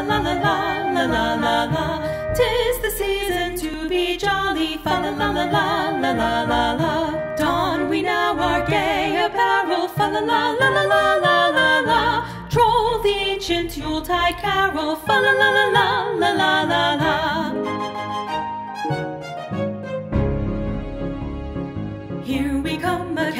la la la la la la la la. Tis the season to be jolly, fa la la la la la la la la. Don we now our gay apparel, fa la la la la la la la la. Troll the ancient Yuletide carol, fa la la la la la la la la. Here we come a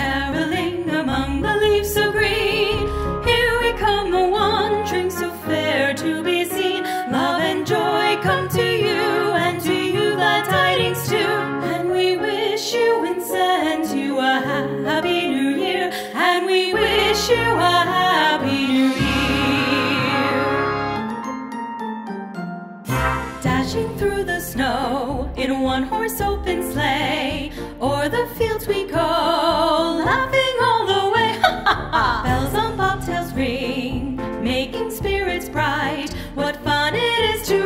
dashing through the snow in one horse open sleigh. O'er the fields we go, laughing all the way. Bells on bobtails ring, making spirits bright. What fun it is to